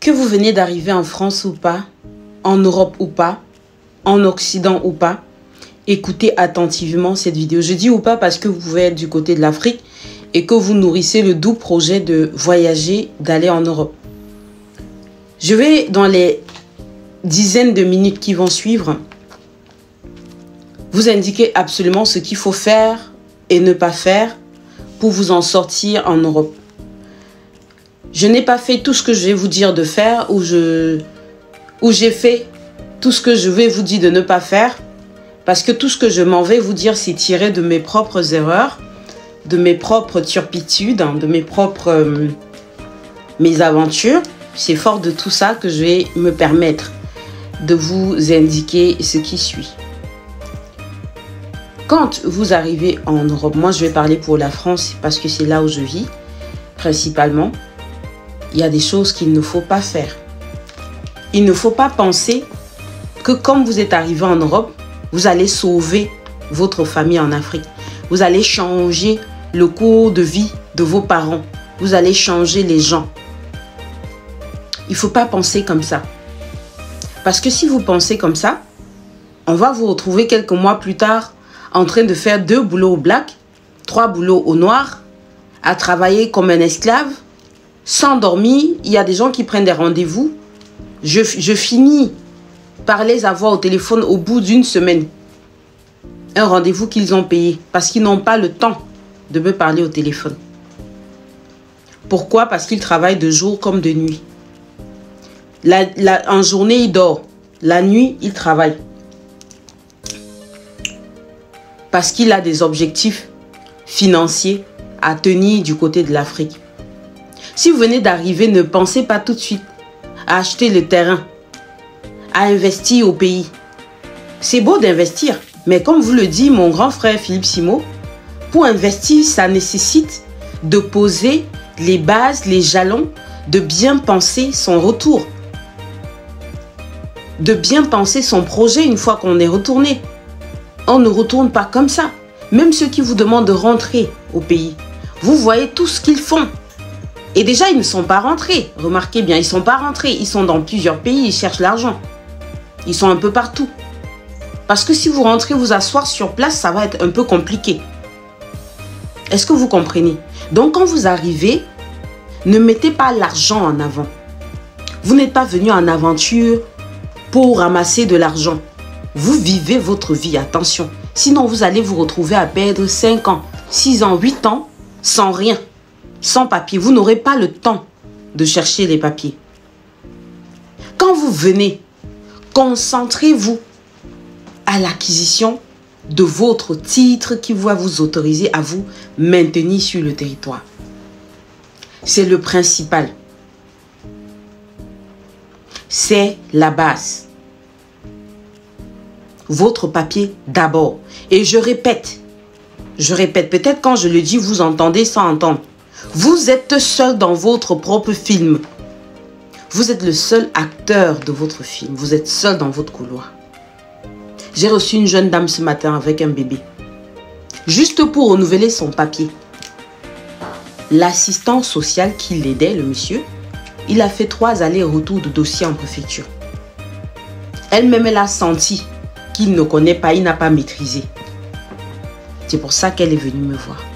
Que vous venez d'arriver en France ou pas, en Europe ou pas, en Occident ou pas, écoutez attentivement cette vidéo. Je dis ou pas parce que vous pouvez être du côté de l'Afrique et que vous nourrissez le doux projet de voyager, d'aller en Europe. Je vais, dans les dizaines de minutes qui vont suivre, vous indiquer absolument ce qu'il faut faire et ne pas faire pour vous en sortir en Europe. Je n'ai pas fait tout ce que je vais vous dire de faire ou je ou j'ai fait tout ce que je vais vous dire de ne pas faire parce que tout ce que je m'en vais vous dire c'est tiré de mes propres erreurs, de mes propres turpitudes, hein, de mes propres euh, mes aventures. C'est fort de tout ça que je vais me permettre de vous indiquer ce qui suit. Quand vous arrivez en Europe, moi je vais parler pour la France parce que c'est là où je vis principalement il y a des choses qu'il ne faut pas faire. Il ne faut pas penser que comme vous êtes arrivé en Europe, vous allez sauver votre famille en Afrique. Vous allez changer le cours de vie de vos parents. Vous allez changer les gens. Il ne faut pas penser comme ça. Parce que si vous pensez comme ça, on va vous retrouver quelques mois plus tard en train de faire deux boulots au black, trois boulots au noir, à travailler comme un esclave, sans dormir. Il y a des gens qui prennent des rendez-vous. Je, finis par les avoir au téléphone au bout d'une semaine. Un rendez-vous qu'ils ont payé parce qu'ils n'ont pas le temps de me parler au téléphone. Pourquoi? Parce qu'ils travaillent de jour comme de nuit. en journée, ils dorment. La nuit, ils travaillent. Parce qu'il a des objectifs financiers à tenir du côté de l'Afrique. Si vous venez d'arriver, ne pensez pas tout de suite à acheter le terrain, à investir au pays. C'est beau d'investir, mais comme vous le dit mon grand frère Philippe Simo, pour investir, ça nécessite de poser les bases, les jalons, de bien penser son retour, de bien penser son projet une fois qu'on est retourné. On ne retourne pas comme ça. Même ceux qui vous demandent de rentrer au pays, vous voyez tout ce qu'ils font. Et déjà, ils ne sont pas rentrés. Remarquez bien, ils ne sont pas rentrés. Ils sont dans plusieurs pays, ils cherchent l'argent. Ils sont un peu partout. Parce que si vous rentrez vous asseoir sur place, ça va être un peu compliqué. Est-ce que vous comprenez? Donc quand vous arrivez, ne mettez pas l'argent en avant. Vous n'êtes pas venu en aventure pour ramasser de l'argent. Vous vivez votre vie, attention. Sinon, vous allez vous retrouver à perdre 5 ans, 6 ans, 8 ans sans rien sans papier. Vous n'aurez pas le temps de chercher les papiers. Quand vous venez, concentrez-vous à l'acquisition de votre titre qui va vous autoriser à vous maintenir sur le territoire. C'est le principal. C'est la base. Votre papier d'abord. Et je répète, je répète, peut-être quand je le dis, vous entendez sans entendre. Vous êtes seul dans votre propre film. Vous êtes le seul acteur de votre film. Vous êtes seul dans votre couloir. J'ai reçu une jeune dame ce matin avec un bébé. Juste pour renouveler son papier. L'assistant social qui l'aidait, le monsieur, il a fait trois allers-retours de dossier en préfecture. Elle-même, elle a senti qu'il ne connaît pas, il n'a pas maîtrisé. C'est pour ça qu'elle est venue me voir.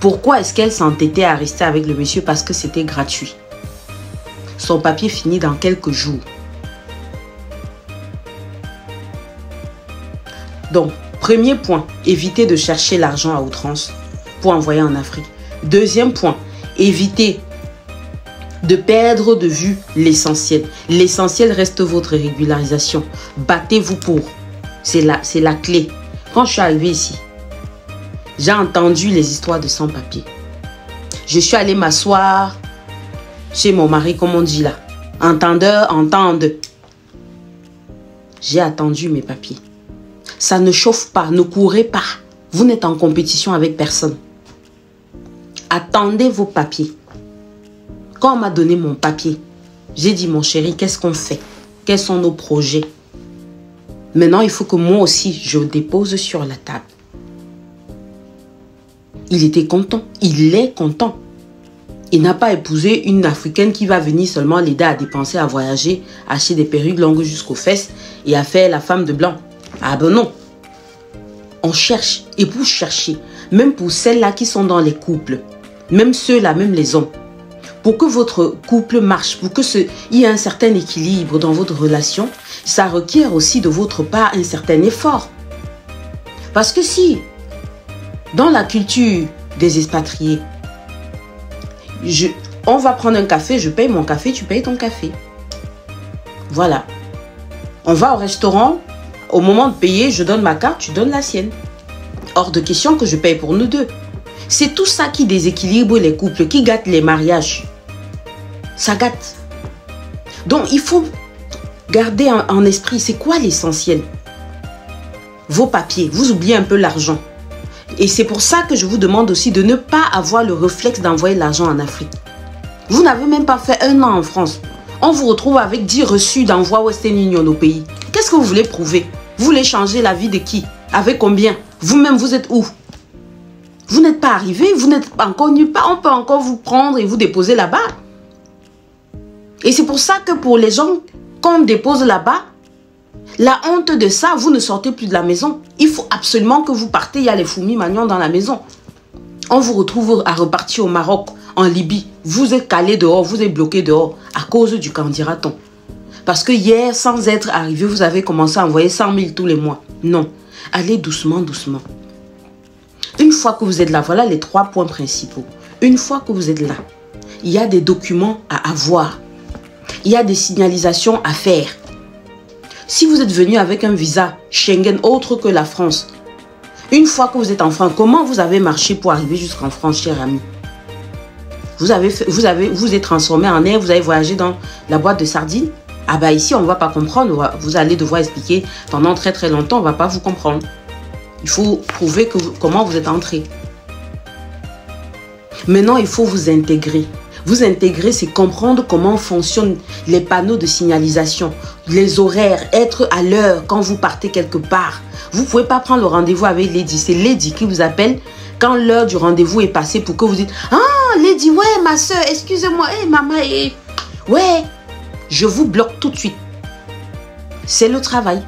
Pourquoi est-ce qu'elle s'entêtait à rester avec le monsieur Parce que c'était gratuit? Son papier finit dans quelques jours. Donc, premier point, éviter de chercher l'argent à outrance pour envoyer en Afrique. Deuxième point, éviter de perdre de vue l'essentiel. L'essentiel reste votre régularisation. Battez-vous pour. C'est la, la clé. Quand je suis arrivée ici, j'ai entendu les histoires de sans-papiers. Je suis allée m'asseoir chez mon mari, comme on dit là. Entendeur, entende. J'ai attendu mes papiers. Ça ne chauffe pas, ne courez pas. Vous n'êtes en compétition avec personne. Attendez vos papiers. Quand on m'a donné mon papier, j'ai dit, mon chéri, qu'est-ce qu'on fait? Quels sont nos projets? Maintenant, il faut que moi aussi, je dépose sur la table. Il était content. Il est content. Il n'a pas épousé une Africaine qui va venir seulement l'aider à dépenser, à voyager, à acheter des perruques longues jusqu'aux fesses et à faire la femme de blanc. Ah ben non. On cherche. Et pour chercher, même pour celles-là qui sont dans les couples, même ceux-là, même les hommes, pour que votre couple marche, pour que y ait un certain équilibre dans votre relation, ça requiert aussi de votre part un certain effort. Parce que si, dans la culture des expatriés, on va prendre un café, je paye mon café, tu payes ton café. Voilà. On va au restaurant, au moment de payer, je donne ma carte, tu donnes la sienne. Hors de question que je paye pour nous deux. C'est tout ça qui déséquilibre les couples, qui gâte les mariages. Ça gâte. Donc il faut garder en esprit, c'est quoi l'essentiel? Vos papiers, vous oubliez un peu l'argent. Et c'est pour ça que je vous demande aussi de ne pas avoir le réflexe d'envoyer l'argent en Afrique. Vous n'avez même pas fait un an en France. On vous retrouve avec 10 reçus d'envoi Western Union au pays. Qu'est-ce que vous voulez prouver? Vous voulez changer la vie de qui? Avec combien? Vous-même, vous êtes où? Vous n'êtes pas arrivé, vous n'êtes pas encore nulle part. On peut encore vous prendre et vous déposer là-bas. Et c'est pour ça que pour les gens qu'on dépose là-bas, la honte de ça, vous ne sortez plus de la maison. Il faut absolument que vous partez. Il y a les fourmis magnons dans la maison. On vous retrouve à repartir au Maroc, en Libye. Vous êtes calé dehors, vous êtes bloqué dehors à cause du candidaton. Parce que hier, sans être arrivé, vous avez commencé à envoyer 100 000 tous les mois. Non. Allez doucement, doucement. Une fois que vous êtes là, voilà les trois points principaux. Une fois que vous êtes là, il y a des documents à avoir. Il y a des signalisations à faire. Si vous êtes venu avec un visa Schengen autre que la France, une fois que vous êtes en France, comment vous avez marché pour arriver jusqu'en France, cher ami? Vous avez, vous êtes transformé en air, vous avez voyagé dans la boîte de sardines? Ah bah ici, on ne va pas comprendre. Vous allez devoir expliquer pendant très très longtemps, on ne va pas vous comprendre. Il faut prouver comment vous êtes entré. Maintenant, il faut vous intégrer. Vous intégrer, c'est comprendre comment fonctionnent les panneaux de signalisation, les horaires, être à l'heure quand vous partez quelque part. Vous pouvez pas prendre le rendez-vous avec Lady. C'est Lady qui vous appelle quand l'heure du rendez-vous est passée pour que vous dites Ah, Lady, ouais, ma soeur, excusez-moi, hé, maman, hé. Ouais, je vous bloque tout de suite. C'est le travail.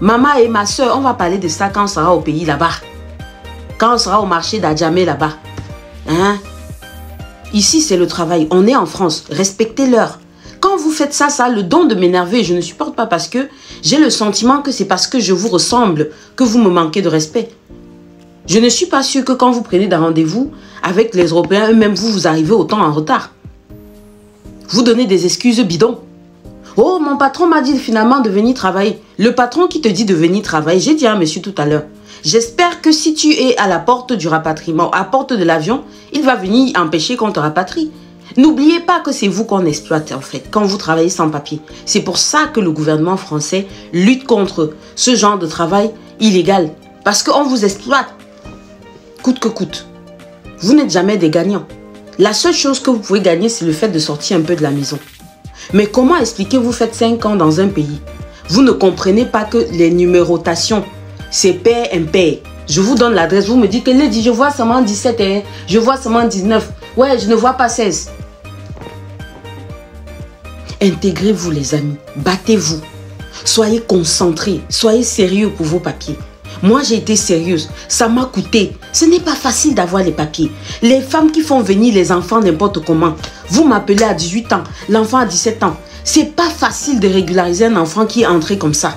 Maman et ma soeur, on va parler de ça quand on sera au pays là-bas. Quand on sera au marché d'Adjamé là-bas. Hein? Ici, c'est le travail. On est en France. Respectez l'heure. Quand vous faites ça, ça a le don de m'énerver. Je ne supporte pas parce que j'ai le sentiment que c'est parce que je vous ressemble que vous me manquez de respect. Je ne suis pas sûr que quand vous prenez des rendez-vous avec les Européens, eux-mêmes, vous, vous arrivez autant en retard. Vous donnez des excuses bidons. Oh, mon patron m'a dit finalement de venir travailler. Le patron qui te dit de venir travailler, j'ai dit à un monsieur tout à l'heure, j'espère que si tu es à la porte du rapatriement, à la porte de l'avion, il va venir empêcher qu'on te rapatrie. N'oubliez pas que c'est vous qu'on exploite en fait quand vous travaillez sans papier. C'est pour ça que le gouvernement français lutte contre ce genre de travail illégal. Parce qu'on vous exploite coûte que coûte. Vous n'êtes jamais des gagnants. La seule chose que vous pouvez gagner, c'est le fait de sortir un peu de la maison. Mais comment expliquer vous faites 5 ans dans un pays? Vous ne comprenez pas que les numérotations, c'est père impair. Je vous donne l'adresse, vous me dites que dit je vois seulement 17, hein, je vois seulement 19. Ouais, je ne vois pas 16. Intégrez-vous les amis, battez-vous. Soyez concentrés, soyez sérieux pour vos papiers. Moi, j'ai été sérieuse. Ça m'a coûté. Ce n'est pas facile d'avoir les papiers. Les femmes qui font venir les enfants n'importe comment. Vous m'appelez à 18 ans, l'enfant à 17 ans. C'est pas facile de régulariser un enfant qui est entré comme ça.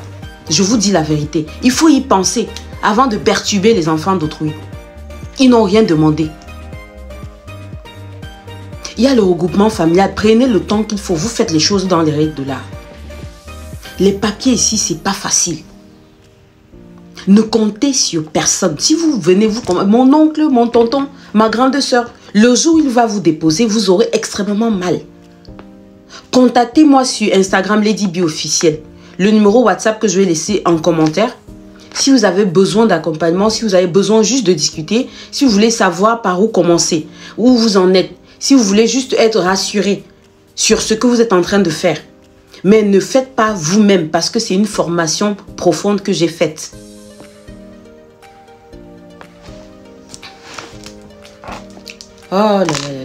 Je vous dis la vérité. Il faut y penser avant de perturber les enfants d'autrui. Ils n'ont rien demandé. Il y a le regroupement familial. Prenez le temps qu'il faut. Vous faites les choses dans les règles de l'art. Les papiers ici, c'est pas facile. Ne comptez sur personne. Si vous venez, vous, mon oncle, mon tonton, ma grande soeur, le jour où il va vous déposer, vous aurez extrêmement mal. Contactez-moi sur Instagram Lady officiel. Le numéro WhatsApp que je vais laisser en commentaire. Si vous avez besoin d'accompagnement, si vous avez besoin juste de discuter, si vous voulez savoir par où commencer, où vous en êtes, si vous voulez juste être rassuré sur ce que vous êtes en train de faire. Mais ne faites pas vous-même parce que c'est une formation profonde que j'ai faite. Oh là là